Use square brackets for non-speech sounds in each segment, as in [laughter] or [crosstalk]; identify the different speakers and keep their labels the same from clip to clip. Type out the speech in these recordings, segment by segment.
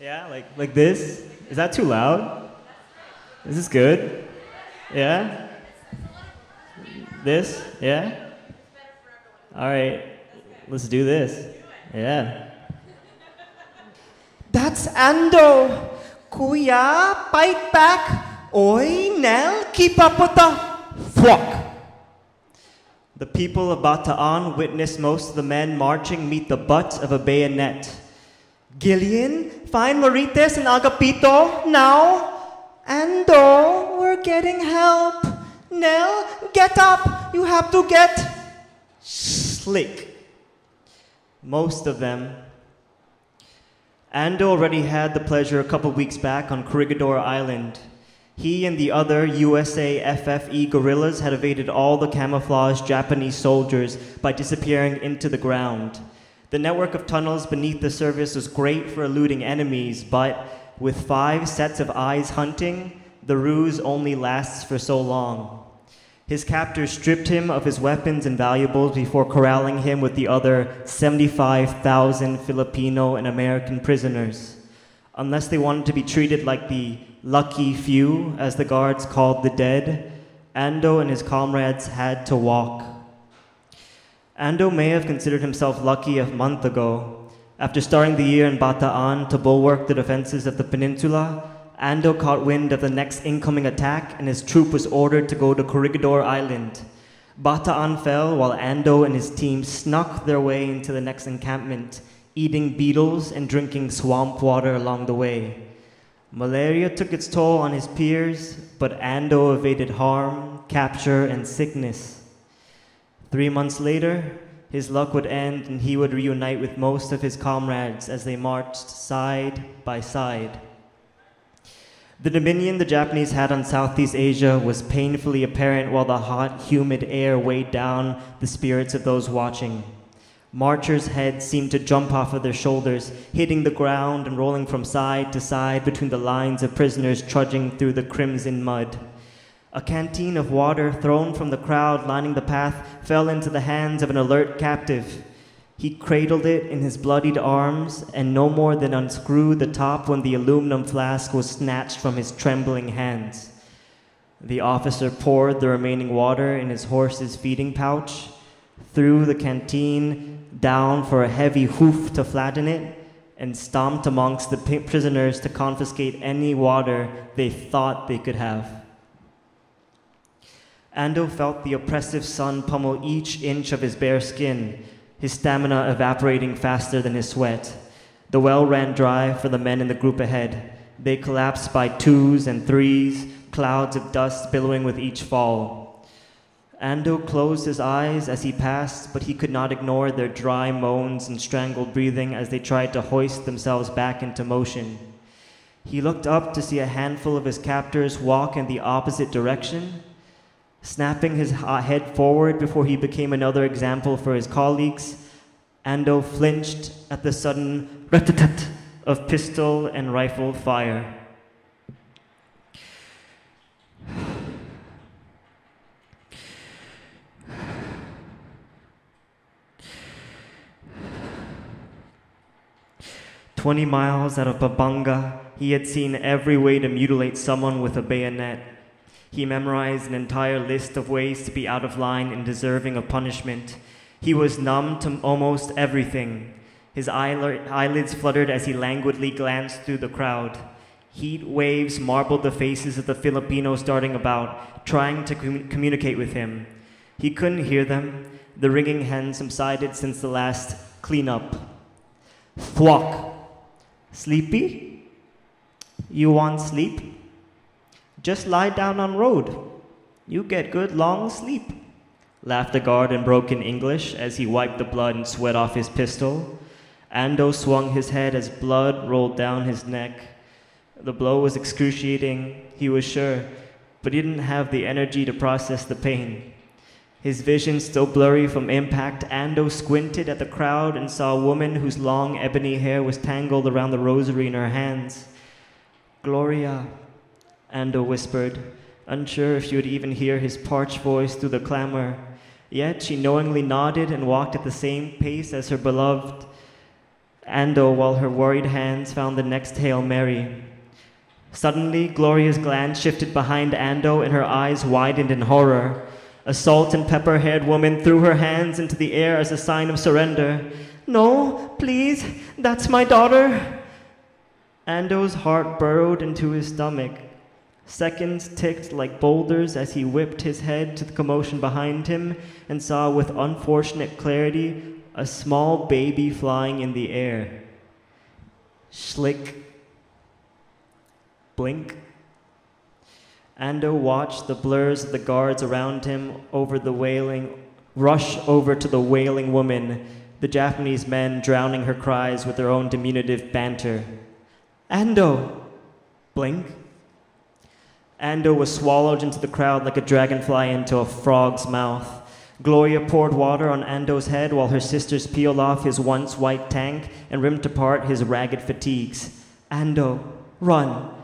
Speaker 1: Yeah, like like this. Is that too loud? Is this good? Yeah. This? Yeah. All right. Let's do this. Yeah.
Speaker 2: That's Ando. Kuya, fight back. Oi, Nell, keep up with the fuck.
Speaker 1: The people of Bataan witnessed most of the men marching meet the butt of a bayonet.
Speaker 2: Gillian, find Marites and Agapito now. Ando, we're getting help. Nell, get up. You have to get
Speaker 1: slick. Most of them. Ando already had the pleasure a couple weeks back on Corregidor Island. He and the other USAFFE guerrillas had evaded all the camouflaged Japanese soldiers by disappearing into the ground. The network of tunnels beneath the surface was great for eluding enemies, but with five sets of eyes hunting, the ruse only lasts for so long. His captors stripped him of his weapons and valuables before corralling him with the other 75,000 Filipino and American prisoners. Unless they wanted to be treated like the lucky few, as the guards called the dead, Ando and his comrades had to walk. Ando may have considered himself lucky a month ago. After starting the year in Bataan to bulwark the defenses of the peninsula, Ando caught wind of the next incoming attack and his troop was ordered to go to Corregidor Island. Bataan fell while Ando and his team snuck their way into the next encampment, eating beetles and drinking swamp water along the way. Malaria took its toll on his peers, but Ando evaded harm, capture, and sickness. Three months later, his luck would end and he would reunite with most of his comrades as they marched side by side. The dominion the Japanese had on Southeast Asia was painfully apparent while the hot, humid air weighed down the spirits of those watching. Marchers' heads seemed to jump off of their shoulders, hitting the ground and rolling from side to side between the lines of prisoners trudging through the crimson mud. A canteen of water thrown from the crowd lining the path fell into the hands of an alert captive. He cradled it in his bloodied arms and no more than unscrewed the top when the aluminum flask was snatched from his trembling hands. The officer poured the remaining water in his horse's feeding pouch, threw the canteen down for a heavy hoof to flatten it, and stomped amongst the prisoners to confiscate any water they thought they could have. Ando felt the oppressive sun pummel each inch of his bare skin his stamina evaporating faster than his sweat. The well ran dry for the men in the group ahead. They collapsed by twos and threes, clouds of dust billowing with each fall. Ando closed his eyes as he passed, but he could not ignore their dry moans and strangled breathing as they tried to hoist themselves back into motion. He looked up to see a handful of his captors walk in the opposite direction, Snapping his head forward before he became another example for his colleagues, Ando flinched at the sudden rat of pistol and rifle fire. Twenty miles out of Balanga, he had seen every way to mutilate someone with a bayonet. He memorized an entire list of ways to be out of line and deserving of punishment. He was numb to almost everything. His eyelids fluttered as he languidly glanced through the crowd. Heat waves marbled the faces of the Filipinos darting about, trying to com- communicate with him. He couldn't hear them. The ringing hadn't subsided since the last cleanup. Thwack. Sleepy? You want sleep? Just lie down on road. You get good long sleep. Laughed the guard in broken English as he wiped the blood and sweat off his pistol. Ando swung his head as blood rolled down his neck. The blow was excruciating, he was sure, but he didn't have the energy to process the pain. His vision still blurry from impact, Ando squinted at the crowd and saw a woman whose long ebony hair was tangled around the rosary in her hands. Gloria, Ando whispered, unsure if she would even hear his parched voice through the clamor. Yet she knowingly nodded and walked at the same pace as her beloved. Ando while her worried hands found the next Hail Mary. Suddenly, Gloria's glance shifted behind Ando and her eyes widened in horror. A salt and pepper haired woman threw her hands into the air as a sign of surrender. No, please, that's my daughter. Ando's heart burrowed into his stomach. Seconds ticked like boulders as he whipped his head to the commotion behind him and saw with unfortunate clarity a small baby flying in the air. Schlick. Blink. Ando watched the blurs of the guards around him over the wailing rush over to the wailing woman, the Japanese men drowning her cries with their own diminutive banter. Ando! Blink. Ando was swallowed into the crowd like a dragonfly into a frog's mouth. Gloria poured water on Ando's head while her sisters peeled off his once white tank and ripped apart his ragged fatigues. Ando, run,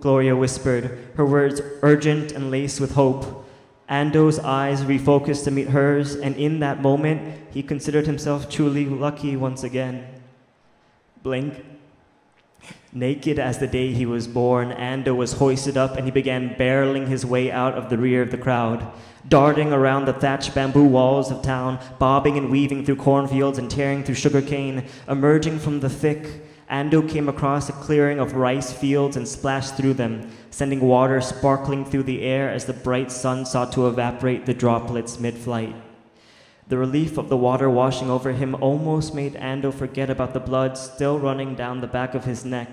Speaker 1: Gloria whispered, her words urgent and laced with hope. Ando's eyes refocused to meet hers, and in that moment, he considered himself truly lucky once again. Blink. Naked as the day he was born, Ando was hoisted up and he began barreling his way out of the rear of the crowd, darting around the thatched bamboo walls of town, bobbing and weaving through cornfields and tearing through sugarcane, emerging from the thick. Ando came across a clearing of rice fields and splashed through them, sending water sparkling through the air as the bright sun sought to evaporate the droplets mid flight. The relief of the water washing over him almost made Ando forget about the blood still running down the back of his neck.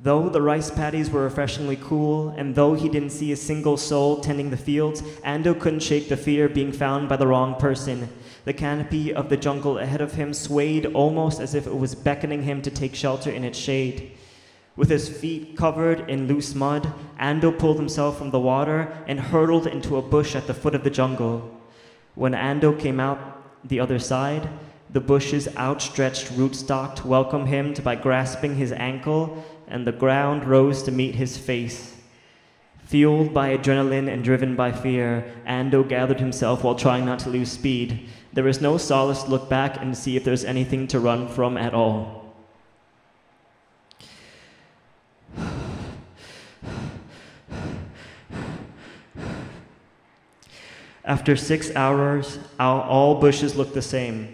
Speaker 1: Though the rice paddies were refreshingly cool, and though he didn't see a single soul tending the fields, Ando couldn't shake the fear of being found by the wrong person. The canopy of the jungle ahead of him swayed almost as if it was beckoning him to take shelter in its shade. With his feet covered in loose mud, Ando pulled himself from the water and hurtled into a bush at the foot of the jungle. When Ando came out the other side, the bush's outstretched rootstock welcomed him by grasping his ankle, and the ground rose to meet his face. Fueled by adrenaline and driven by fear, Ando gathered himself while trying not to lose speed. There is no solace to look back and see if there's anything to run from at all. After six hours, all bushes looked the same.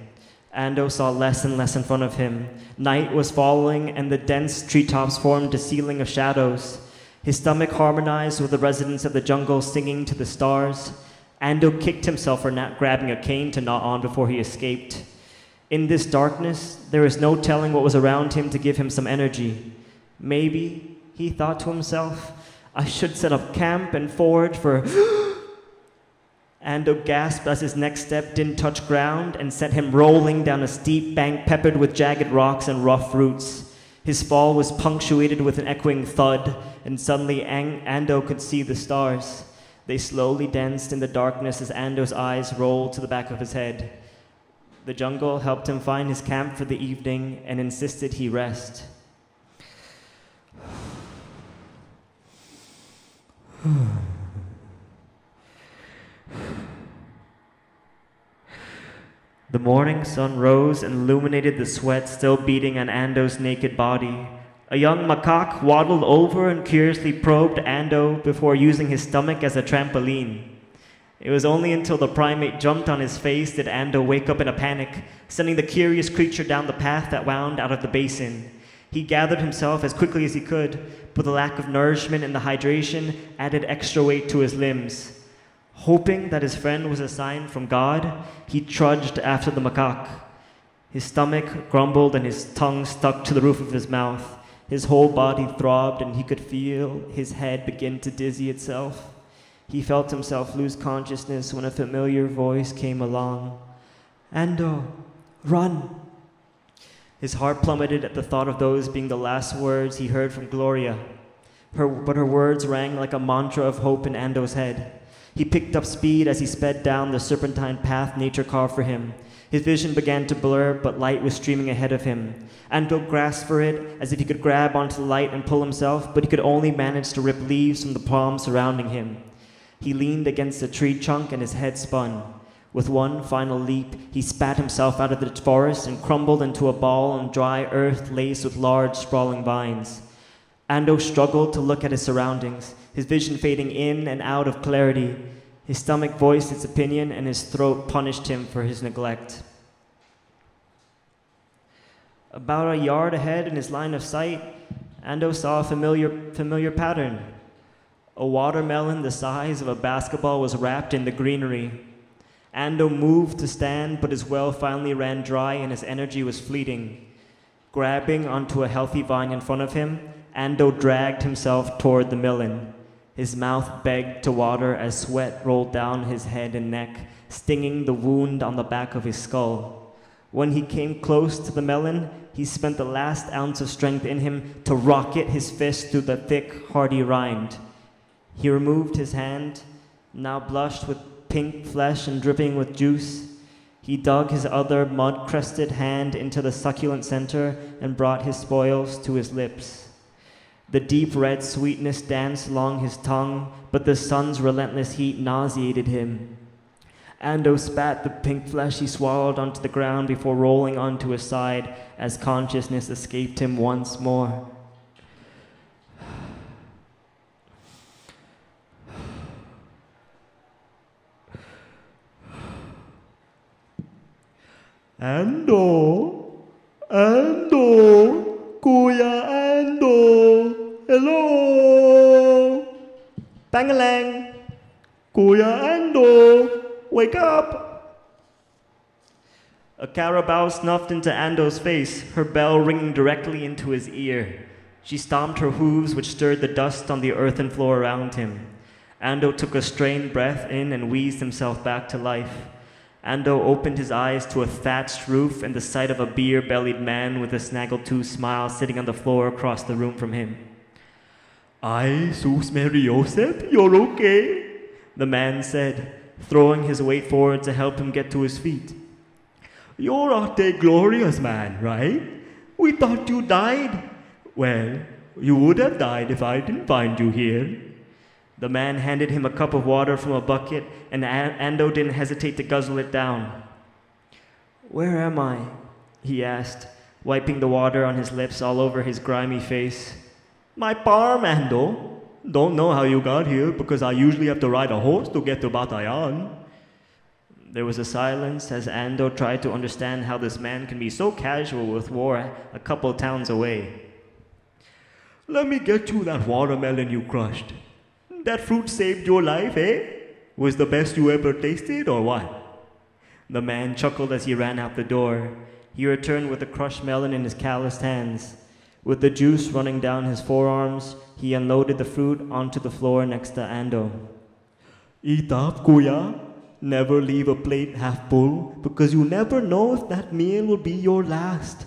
Speaker 1: Ando saw less and less in front of him. Night was falling, and the dense treetops formed a ceiling of shadows. His stomach harmonized with the residents of the jungle singing to the stars. Ando kicked himself for not grabbing a cane to gnaw on before he escaped. In this darkness, there was no telling what was around him to give him some energy. Maybe, he thought to himself, I should set up camp and forage for. [gasps] [gasps] Ando gasped as his next step didn't touch ground and sent him rolling down a steep bank peppered with jagged rocks and rough roots. His fall was punctuated with an echoing thud, and suddenly Ando could see the stars. They slowly danced in the darkness as Ando's eyes rolled to the back of his head. The jungle helped him find his camp for the evening and insisted he rest. [sighs] [sighs] The morning sun rose and illuminated the sweat still beating on Ando's naked body. A young macaque waddled over and curiously probed Ando before using his stomach as a trampoline. It was only until the primate jumped on his face did Ando wake up in a panic, sending the curious creature down the path that wound out of the basin. He gathered himself as quickly as he could, but the lack of nourishment and the hydration added extra weight to his limbs. Hoping that his friend was a sign from God, he trudged after the macaque. His stomach grumbled and his tongue stuck to the roof of his mouth. His whole body throbbed, and he could feel his head begin to dizzy itself. He felt himself lose consciousness when a familiar voice came along. Ando, run! His heart plummeted at the thought of those being the last words he heard from Gloria. Her, but her words rang like a mantra of hope in Ando's head. He picked up speed as he sped down the serpentine path nature carved for him. His vision began to blur, but light was streaming ahead of him. Ando grasped for it as if he could grab onto the light and pull himself, but he could only manage to rip leaves from the palms surrounding him. He leaned against a tree trunk and his head spun. With one final leap, he spat himself out of the forest and crumbled into a ball on dry earth laced with large, sprawling vines. Ando struggled to look at his surroundings, his vision fading in and out of clarity. His stomach voiced its opinion, and his throat punished him for his neglect. About a yard ahead in his line of sight, Ando saw a familiar, familiar pattern. A watermelon the size of a basketball was wrapped in the greenery. Ando moved to stand, but his well finally ran dry and his energy was fleeting. Grabbing onto a healthy vine in front of him, Ando dragged himself toward the melon. His mouth begged to water as sweat rolled down his head and neck, stinging the wound on the back of his skull. When he came close to the melon, he spent the last ounce of strength in him to rocket his fist through the thick, hardy rind. He removed his hand, now blushed with pink flesh and dripping with juice. He dug his other mud crested hand into the succulent center and brought his spoils to his lips. The deep red sweetness danced along his tongue, but the sun's relentless heat nauseated him. Ando spat the pink flesh he swallowed onto the ground before rolling onto his side as consciousness escaped him once more.
Speaker 2: Ando, Ando, Bangalang. Kuya Ando, wake up.
Speaker 1: A carabao snuffed into Ando's face, her bell ringing directly into his ear. She stomped her hooves, which stirred the dust on the earthen floor around him. Ando took a strained breath in and wheezed himself back to life. Ando opened his eyes to a thatched roof and the sight of a beer bellied man with a snaggletooth smile sitting on the floor across the room from him.
Speaker 2: I, Sus Mary you're okay,
Speaker 1: the man said, throwing his weight forward to help him get to his feet.
Speaker 2: You're a glorious man, right? We thought you died. Well, you would have died if I didn't find you here.
Speaker 1: The man handed him a cup of water from a bucket, and Ando didn't hesitate to guzzle it down. Where am I? he asked, wiping the water on his lips all over his grimy face.
Speaker 2: My farm, Ando. Don't know how you got here because I usually have to ride a horse to get to Batayan.
Speaker 1: There was a silence as Ando tried to understand how this man can be so casual with war a couple towns away.
Speaker 2: Let me get you that watermelon you crushed. That fruit saved your life, eh? Was the best you ever tasted, or what?
Speaker 1: The man chuckled as he ran out the door. He returned with the crushed melon in his calloused hands. With the juice running down his forearms, he unloaded the fruit onto the floor next to Ando.
Speaker 2: Eat up, Kuya. Never leave a plate half full because you never know if that meal will be your last.